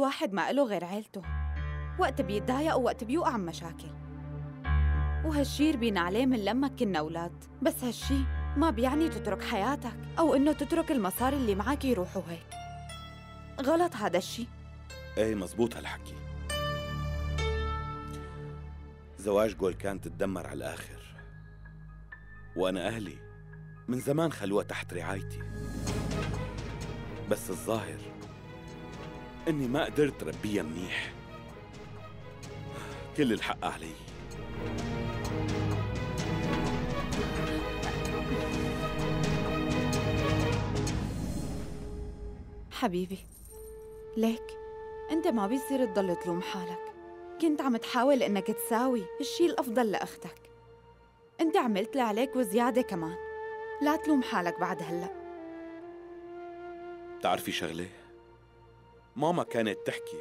الواحد ما له غير عيلته. وقت بيتضايق ووقت بيوقع مشاكل. وهالشي ربينا عليه من لما كنا أولاد. بس هالشي ما بيعني تترك حياتك أو إنه تترك المصاري اللي معك يروحوا هيك. غلط هذا الشي. إيه مزبوط هالحكي. زواج جول كان تتدمر على الآخر. وأنا أهلي من زمان خلوها تحت رعايتي. بس الظاهر إني ما قدرت ربيها منيح. كل الحق علي. حبيبي ليك أنت ما بيصير تضل تلوم حالك. كنت عم تحاول إنك تساوي الشي الأفضل لأختك. أنت عملت اللي عليك وزيادة كمان. لا تلوم حالك بعد هلأ. بتعرفي شغلة؟ ماما كانت تحكي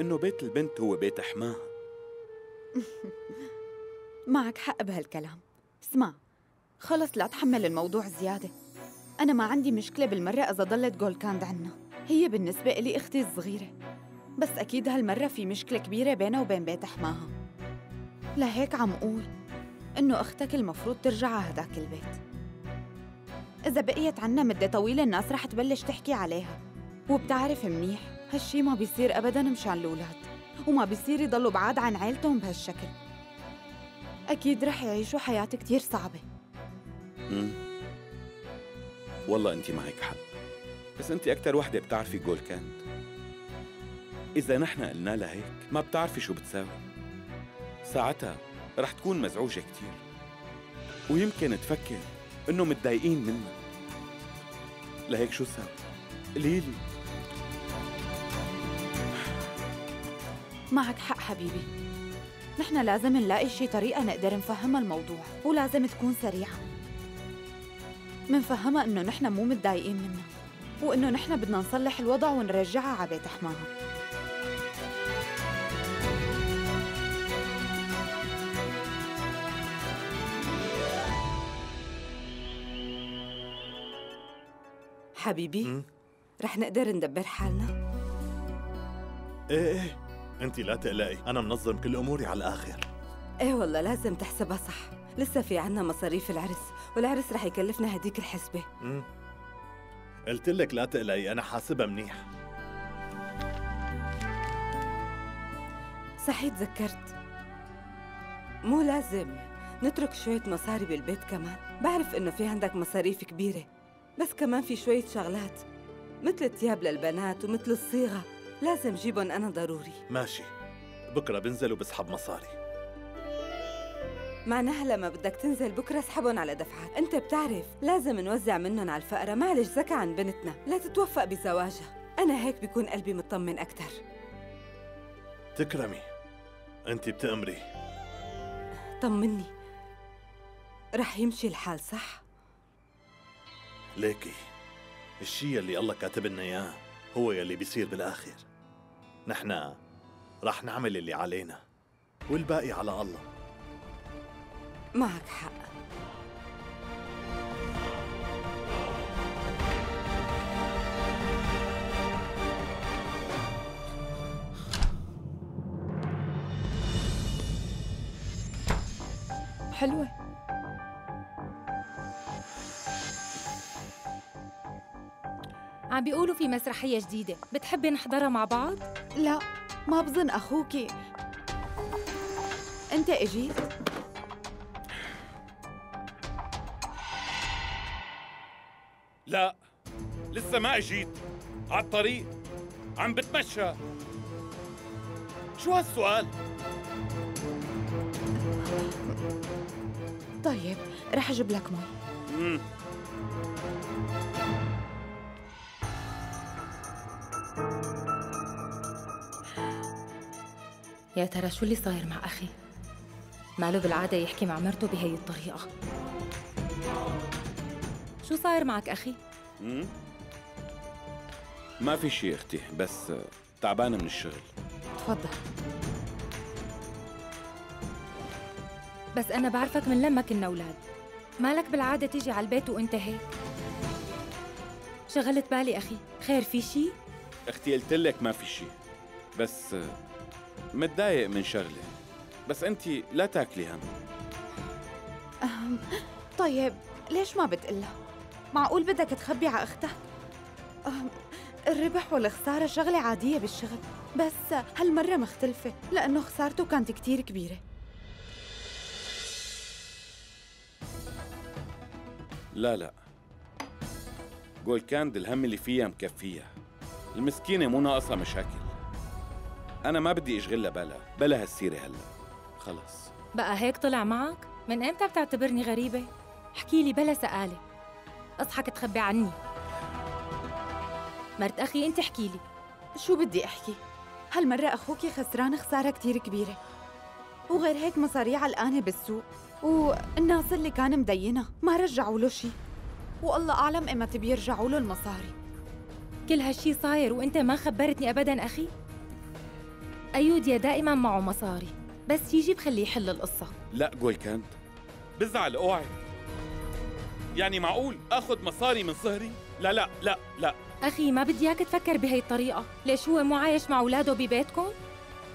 إنه بيت البنت هو بيت حماها معك حق بهالكلام. اسمع خلص لا تحمل الموضوع زيادة. أنا ما عندي مشكلة بالمرة إذا ضلت جولكاند عنا. هي بالنسبة إلي أختي الصغيرة. بس أكيد هالمرة في مشكلة كبيرة بينها وبين بيت حماها لهيك عم قول إنه أختك المفروض ترجع على هداك البيت. إذا بقيت عنا مدة طويلة الناس رح تبلش تحكي عليها. وبتعرف منيح هالشي ما بيصير أبداً مشان الأولاد وما بيصير يضلوا بعاد عن عيلتهم بهالشكل. أكيد رح يعيشوا حياة كتير صعبة. مم. والله أنت معك حق بس أنت أكتر وحدة بتعرفي جول كاند إذا نحن قلنا لها هيك ما بتعرفي شو بتساوي. ساعتها رح تكون مزعوجة كتير. ويمكن تفكر إنه متضايقين منا لهيك شو ساوي؟ قليلي معك حق حبيبي. نحن لازم نلاقي شي طريقة نقدر نفهمها الموضوع ولازم تكون سريعة. منفهمها إنه نحن مو متضايقين منها وإنه نحن بدنا نصلح الوضع ونرجعها على بيت حماها حبيبي رح نقدر ندبر حالنا؟ إيه إيه. انت لا تقلقي أنا منظم كل أموري على الآخر. إيه والله لازم تحسبها صح. لسه في عنا مصاريف العرس والعرس رح يكلفنا هديك الحسبة. مم. قلت لك لا تقلقي أنا حاسبها منيح. صحيح تذكرت مو لازم نترك شوية مصاري بالبيت كمان. بعرف إنه في عندك مصاريف كبيرة بس كمان في شوية شغلات مثل التياب للبنات ومثل الصيغة. لازم جيبهم أنا ضروري. ماشي. بكرة بنزل وبسحب مصاري. معناها لما بدك تنزل بكرة اسحبهم على دفعات. أنت بتعرف لازم نوزع منهم على الفقرة. معلش زكى عن بنتنا. لا تتوفق بزواجها. أنا هيك بيكون قلبي مطمن أكتر. تكرمي. انت بتأمري. طمني. رح يمشي الحال صح؟ ليكي. الشي اللي الله كاتب لنا إياه هو يلي بيصير بالآخر. نحن رح نعمل اللي علينا والباقي على الله. معك حق. حلوة. عم بيقولوا في مسرحية جديدة. بتحبي نحضرها مع بعض؟ لا ما بظن أخوكي. أنت إجيت لا لسه ما إجيت. على الطريق. عم بتمشى. شو هالسؤال؟ طيب رح أجيب لك مي. يا ترى شو اللي صاير مع أخي؟ ماله بالعادة يحكي مع مرته بهي الطريقة شو صاير معك أخي؟ مم. ما في شي أختي بس تعبانة من الشغل تفضل بس أنا بعرفك من لما كنا أولاد مالك بالعادة تيجي على البيت وأنت هيك شغلت بالي أخي خير في شي؟ أختي قلت لك ما في شيء بس متضايق من شغلة بس انت لا تاكلي هم. طيب ليش ما بتقلها؟ معقول بدك تخبي على؟ أهم. الربح والخسارة شغلة عادية بالشغل بس هالمرة مختلفة لأنه خسارته كانت كتير كبيرة لا لا قول كاند الهم اللي فيها مكفيها المسكينة مو ناقصة مشاكل أنا ما بدي أشغلها بالها بلا هالسيرة هلا. خلص. بقى هيك طلع معك؟ من إمتى بتعتبرني غريبة؟ احكي لي بلا سآلة أصحك تخبي عني. مرت أخي أنت احكي لي. شو بدي أحكي؟ هالمرة أخوكي خسران خسارة كتير كبيرة. وغير هيك مصاريه علقانة بالسوق. والناس اللي كان مدينها ما رجعوا له شي. والله أعلم إمتى بيرجعوا له المصاري. كل هالشي صاير وأنت ما خبرتني أبدا أخي؟ أيوديا دائما معه مصاري بس يجي بخليه يحل القصة. لا قول كاند بزعل أوعي. يعني معقول آخذ مصاري من صهري؟ لا لا لا لا. أخي ما بدي إياك تفكر بهي الطريقة. ليش هو مو عايش مع أولاده ببيتكم؟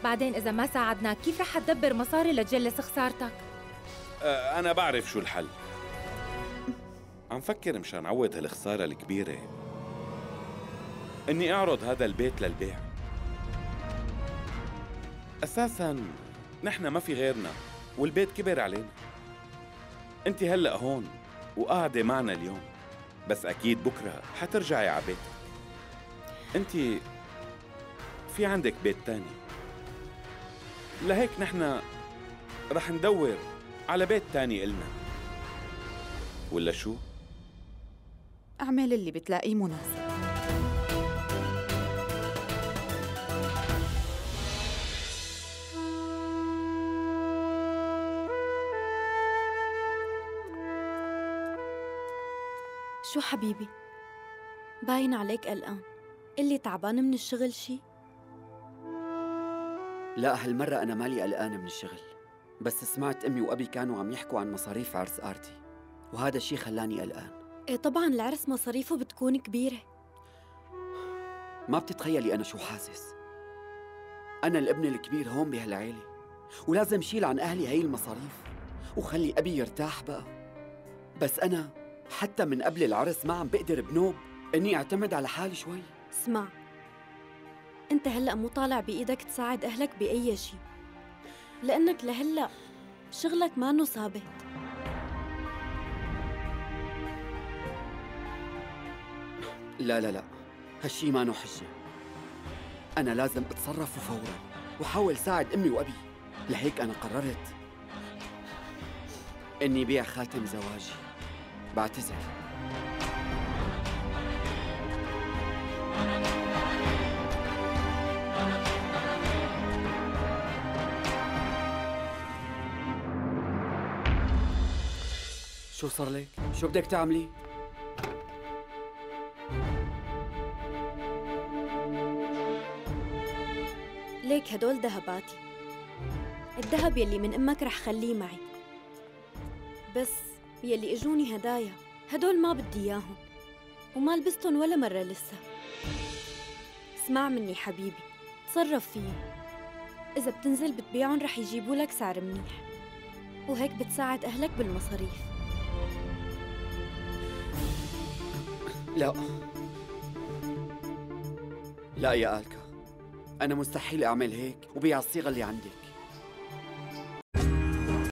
بعدين إذا ما ساعدناك كيف رح تدبر مصاري لتجلس خسارتك؟ آه، أنا بعرف شو الحل. عم فكر مشان عوض هالخسارة الكبيرة. إني أعرض هذا البيت للبيع. أساساً نحن ما في غيرنا والبيت كبر علينا. أنت هلأ هون وقاعدة معنا اليوم بس أكيد بكرة حترجعي على بيتك. أنت في عندك بيت تاني. لهيك نحن رح ندور على بيت تاني إلنا. ولا شو؟ أعمل اللي بتلاقيه مناسب. شو حبيبي؟ باين عليك قلقان. اللي تعبان من الشغل شي؟ لا هالمرة أنا مالي قلقانة من الشغل. بس سمعت أمي وأبي كانوا عم يحكوا عن مصاريف عرس آرتي وهذا الشي خلاني قلقان. إيه طبعا العرس مصاريفه بتكون كبيرة. ما بتتخيلي أنا شو حاسس. أنا الابن الكبير هون بهالعيلة ولازم شيل عن أهلي هاي المصاريف وخلي أبي يرتاح بقى. بس أنا حتى من قبل العرس ما عم بقدر بنوب إني أعتمد على حالي شوي. اسمع أنت هلأ مو طالع بإيدك تساعد أهلك بأي شي. لأنك لهلأ شغلك مانو ثابت لا لا لا هالشي ما حجة. أنا لازم أتصرف فورا وحاول ساعد أمي وأبي. لهيك أنا قررت إني بيع خاتم زواجي. بعتذر شو صار لك؟ شو بدك تعملي؟ ليك هدول ذهباتي الذهب يلي من أمك رح خليه معي بس يلي إجوني هدايا. هدول ما بدي إياهم. وما لبستهم ولا مرة لسه. اسمع مني حبيبي. تصرف فيهم. إذا بتنزل بتبيعهم رح يجيبوا لك سعر منيح. وهيك بتساعد أهلك بالمصاريف. لا. لا يا آلكا. أنا مستحيل أعمل هيك وبيع الصيغة اللي عندك.